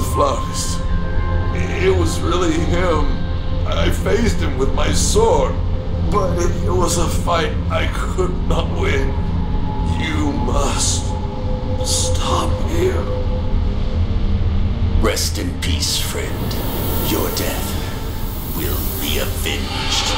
Was. It was really him. I faced him with my sword, but it was a fight I could not win. You must stop him. Rest in peace, friend. Your death will be avenged.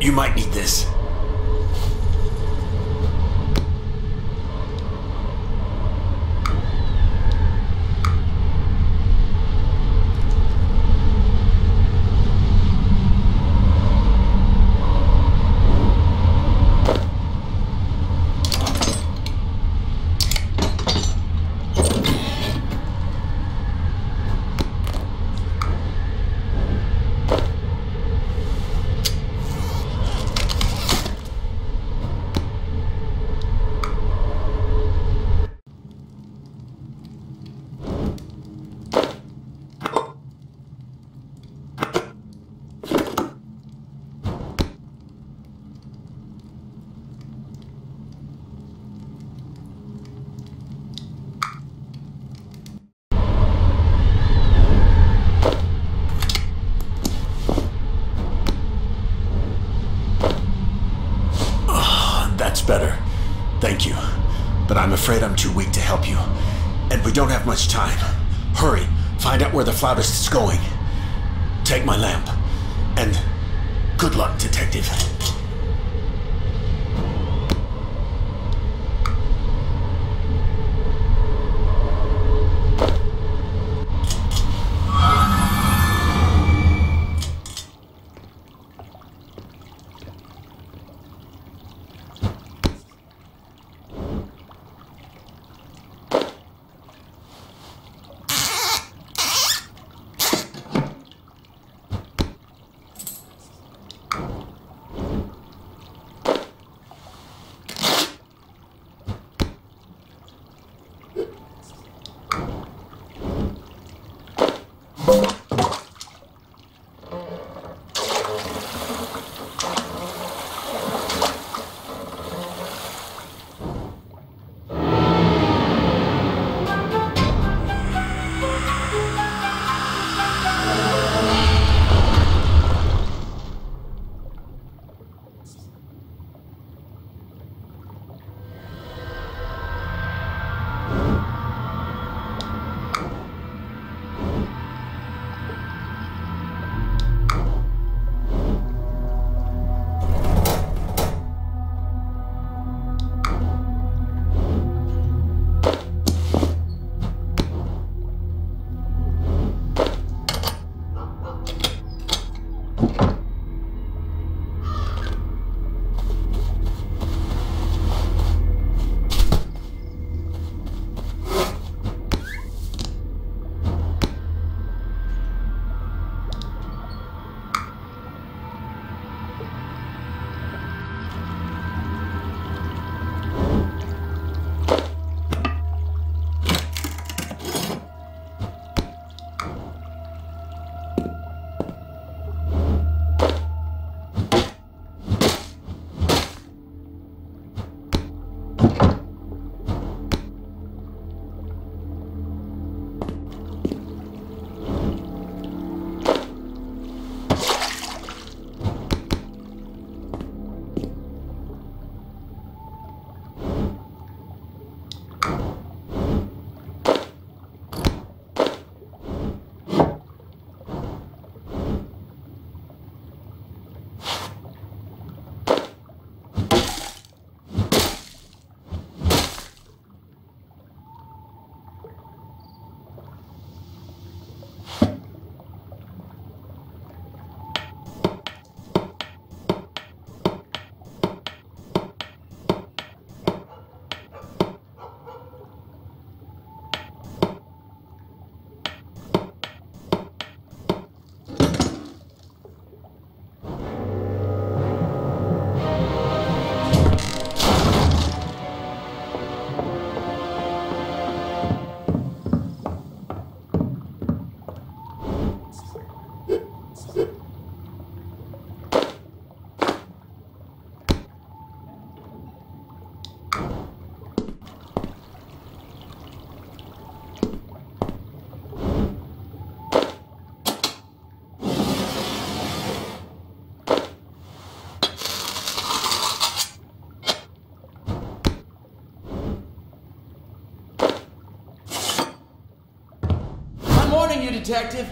You might need this. That's better. Thank you. But I'm afraid I'm too weak to help you. And we don't have much time. Hurry, find out where the flautist is going. Take my lamp. And good luck, Detective. Warning you, Detective.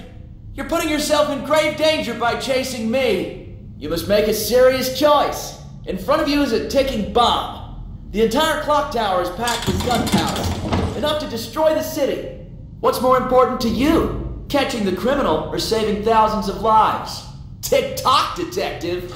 You're putting yourself in grave danger by chasing me. You must make a serious choice. In front of you is a ticking bomb. The entire clock tower is packed with gunpowder, enough to destroy the city. What's more important to you? Catching the criminal or saving thousands of lives? Tick tock, Detective.